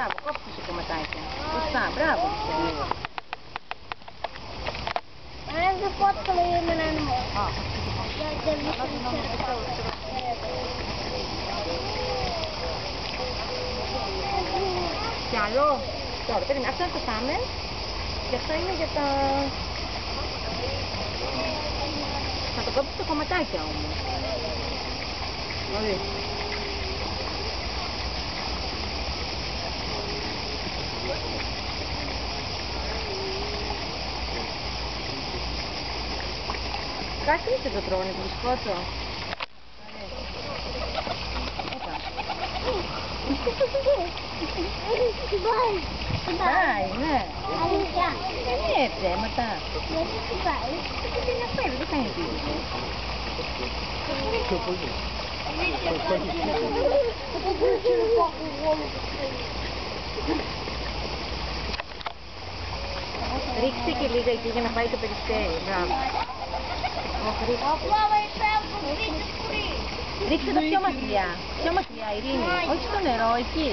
Μπράβο, κόψτε σε κομματάκια. Σωστά, μπράβο. Ένα δεν φώτο με έναν μόνο. Α, Κι άλλο. Τώρα, περίμενε. Αυτό το φάμε. Και αυτό είναι για τα... Θα το κόψεις σε κομματάκια όμως. Ορίστε. Κάτι δεν το τρώνε το μπισκότο. Όπα. Πάει, ναι. Αλήθεια. Δεν είναι ψέματα. Γιατί τι πάει. Δεν είναι αυτό, δεν κάνει τίποτα. Ρίξτε και λίγα εκεί για να πάει το περιστέρι. Μπράβο. Όχι, ρίξτε. Απλά με υπέροχο σπίτι πριν. Ρίξτε το πιο μακριά. Πιο μακριά, Ειρήνη. Όχι στο νερό, εκεί.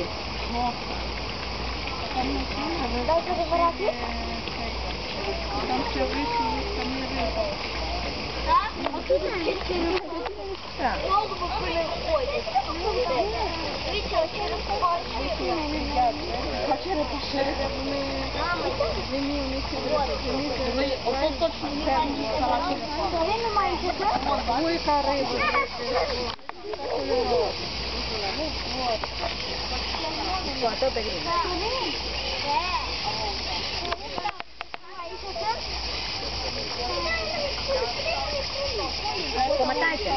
Δώσε το βράδυ. Μπράβο. Λοιπόν, αυτό περίμενε. Κομματάκια.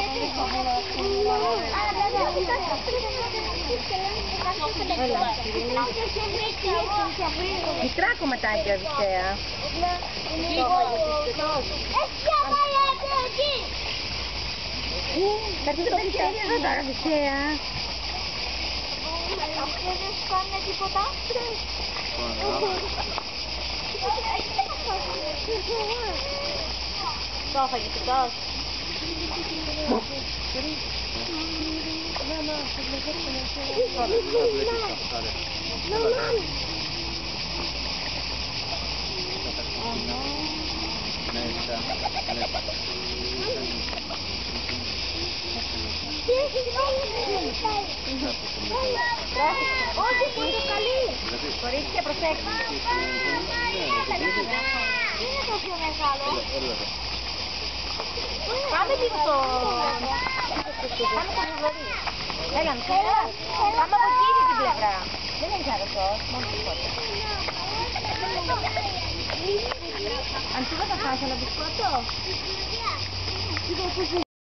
Μικρά κομματάκια, Οδυσσέα. Θα έρθει το περιστέρι εδώ τώρα, Οδυσσέα. Αυτό δεν σου κάνει τίποτα. Το φαγητικός. Όχι, πορτοκαλί. Κορίτσια, προσέξτε. Είναι το πιο μεγάλο. Πάμε λίγο στο... Πάμε στο βουλωρί. Έλα, Μιχαήλα. Πάμε από εκεί την πλευρά. Δεν έχει άλλο σως, μόνο μπισκότο. Αν σου δεν θα φας ένα μπισκότο.